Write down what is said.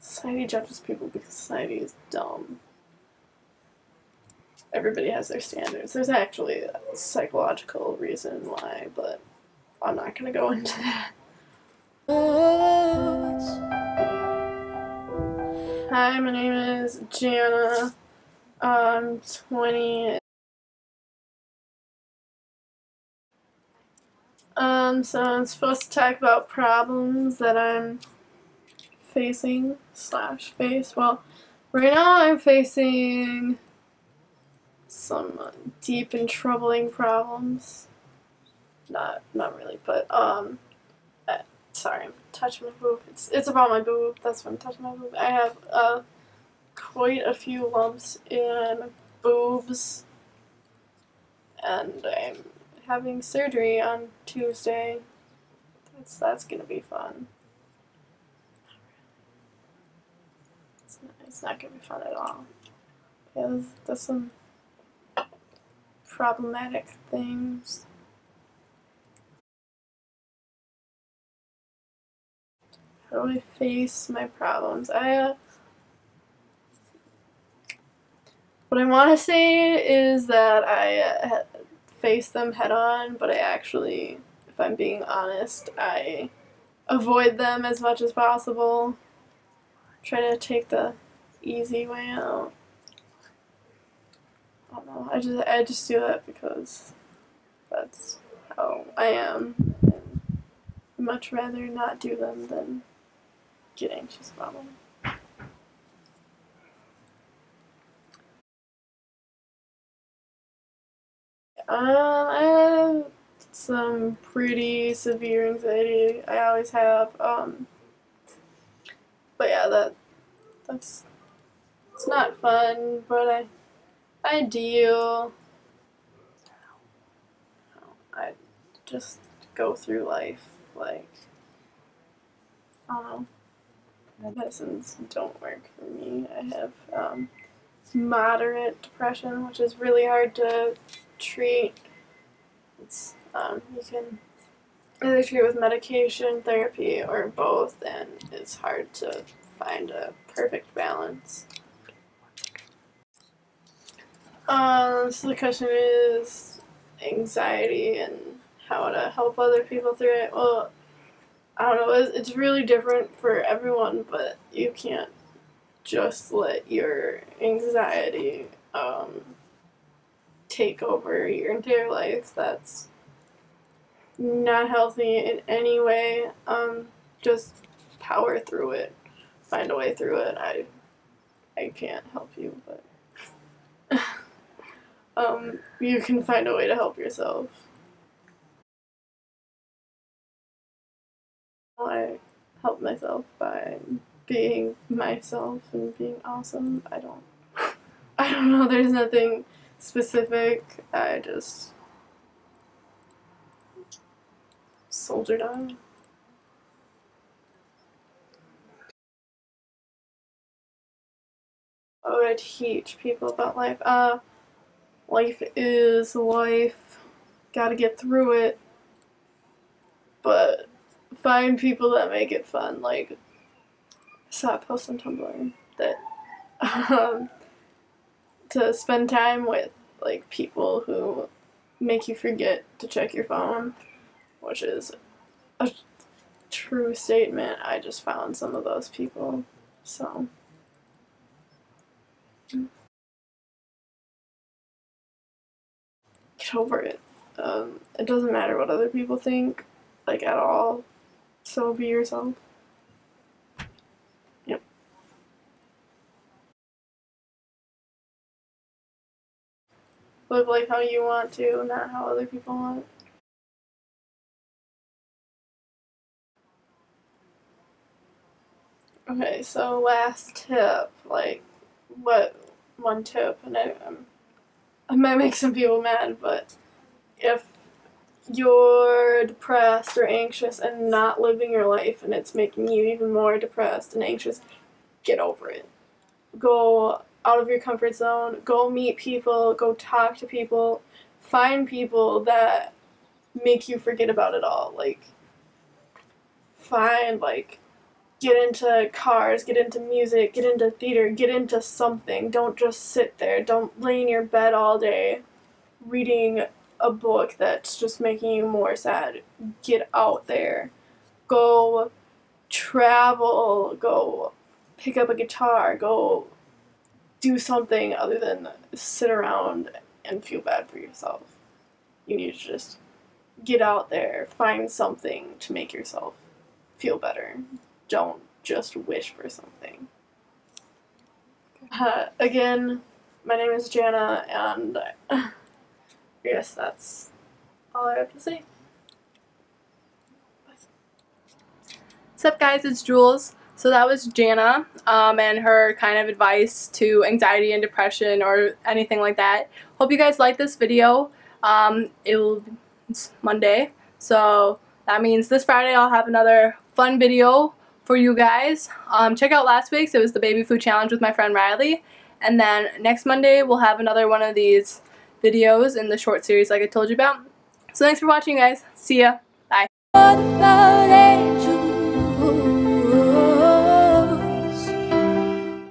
Society judges people because society is dumb. Everybody has their standards. There's actually a psychological reason why, but I'm not gonna go into that. Hi, my name is Jana. I'm 20. Um, so I'm supposed to talk about problems that I'm facing slash face. Well, right now I'm facing some deep and troubling problems. Not, not really, but um, uh, sorry, I'm touching my boob. It's it's about my boob. That's when I'm touching my boob. I have uh quite a few lumps in boobs, and I'm having surgery on Tuesday. That's that's gonna be fun. It's not, it's not gonna be fun at all. Because there's some problematic things. How do I face my problems? I uh, what I want to say is that I uh, face them head on, but I actually, if I'm being honest, I avoid them as much as possible. Try to take the easy way out. I don't know. I just I just do that because that's how I am. And I'd much rather not do them than get anxious about them. Um, I have some pretty severe anxiety. I always have. Um, but yeah, that that's it's not fun, but I I deal. I just go through life like I. Medicines don't work for me. I have um, moderate depression, which is really hard to treat. It's um, you can either treat with medication, therapy, or both, and it's hard to find a perfect balance. Um, so the question is anxiety and how to help other people through it. Well, I don't know. It's, it's really different for everyone, but you can't just let your anxiety um, take over your entire life. That's not healthy in any way. Um, just power through it. Find a way through it. I I can't help you, but um, you can find a way to help yourself. I help myself by being myself and being awesome. I don't I don't know, there's nothing specific. I just soldiered on. What would I teach people about life? Uh, life is life. Gotta get through it. But find people that make it fun. Like, I saw a post on Tumblr that um, to spend time with like people who make you forget to check your phone, which is a true statement. I just found some of those people, so. Get over it. Um, it doesn't matter what other people think, like at all. So be yourself. Yep. Live life how you want to, not how other people want. Okay, so last tip, like, what one tip, and I, um, I might make some people mad, but if you're depressed or anxious and not living your life and it's making you even more depressed and anxious, get over it. Go out of your comfort zone, go meet people, go talk to people, find people that make you forget about it all. Like, find, like, get into cars, get into music, get into theater, get into something. Don't just sit there. Don't lay in your bed all day reading a book that's just making you more sad. Get out there. Go travel. Go pick up a guitar. Go do something other than sit around and feel bad for yourself. You need to just get out there, find something to make yourself feel better. Don't just wish for something. Uh, again, my name is Jana, and I guess that's all I have to say. What's up, guys? It's Jules. So that was Jana um, and her kind of advice to anxiety and depression or anything like that. Hope you guys like this video. Um, it'll, it's Monday, so that means this Friday I'll have another fun video for you guys. Um, check out last week's. It was the baby food challenge with my friend Riley. And then next Monday we'll have another one of these videos in the short series like I told you about. So thanks for watching guys. See ya. Bye.